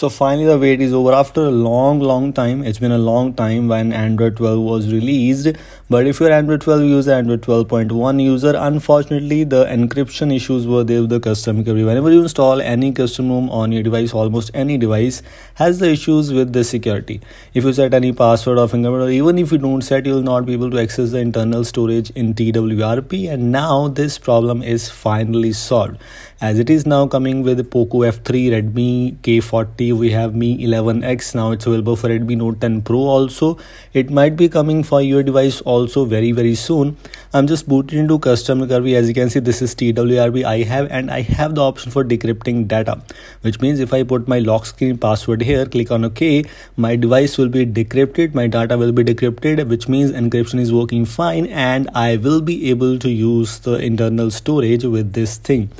So finally the wait is over after a long long time. It's been a long time when Android 12 was released. But if you're Android 12 user, Android 12.1 user, unfortunately the encryption issues were there with the custom recovery. Whenever you install any custom ROM on your device, almost any device has the issues with the security. If you set any password or fingerprint or even if you don't set, you'll not be able to access the internal storage in TWRP. And now this problem is finally solved as it is now coming with Poco F3, Redmi K40, we have Mi 11X now it's available for Redmi Note 10 Pro also. It might be coming for your device also very very soon. I'm just booted into custom recovery as you can see this is TWRP I have and I have the option for decrypting data which means if I put my lock screen password here click on OK my device will be decrypted my data will be decrypted which means encryption is working fine and I will be able to use the internal storage with this thing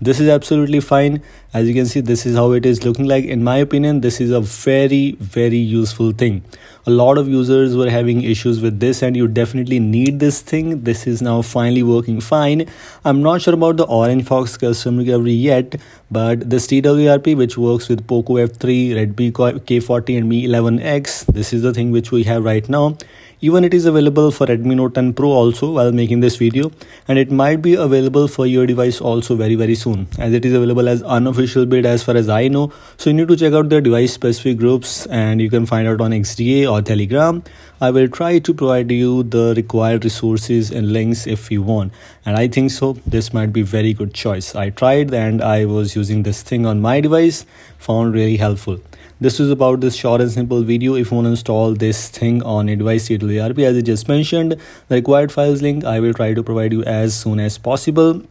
this is absolutely fine. As you can see this is how it is looking like. In my opinion this is a very very useful thing. A lot of users were having issues with this and you definitely need this thing. This is now finally working fine. I'm not sure about the orange fox custom recovery yet but this twrp which works with poco f3 redmi k40 and mi 11x this is the thing which we have right now even it is available for Redmi Note 10 Pro also while making this video and it might be available for your device also very very soon as it is available as unofficial bit as far as I know. So you need to check out the device specific groups and you can find out on XDA or Telegram. I will try to provide you the required resources and links if you want and I think so this might be very good choice. I tried and I was using this thing on my device found really helpful this is about this short and simple video. If you want to install this thing on a device TWRP as I just mentioned the required files link I will try to provide you as soon as possible.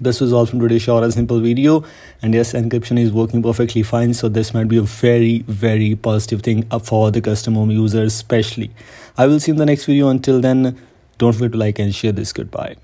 This was all from today's short and simple video. And yes encryption is working perfectly fine so this might be a very very positive thing for the custom ROM users especially. I will see you in the next video. Until then don't forget to like and share this. Goodbye